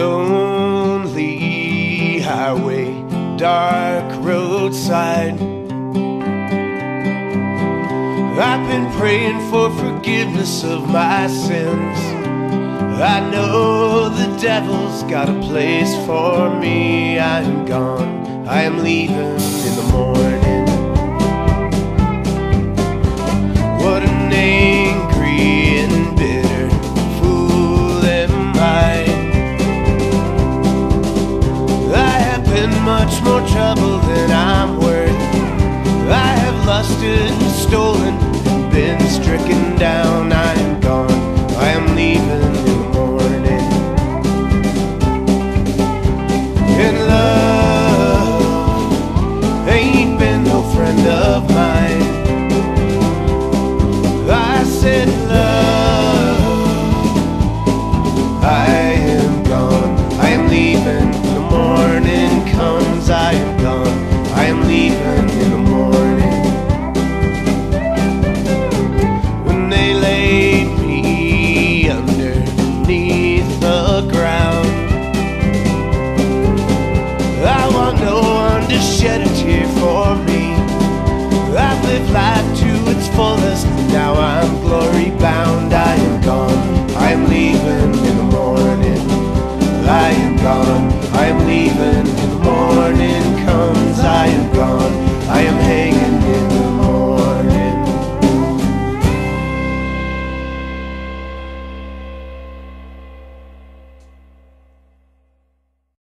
lonely highway, dark roadside. I've been praying for forgiveness of my sins. I know the devil's got a place for me. I am gone, I am leaving in the morning. Trouble than I'm worth. I have lusted and stolen been stricken down. I am gone, I am leaving in the morning. And love ain't been no friend of mine. I said love to shed a tear for me I've lived life to its fullest. Now I'm glory bound. I am gone. I am leaving in the morning. I am gone. I am leaving in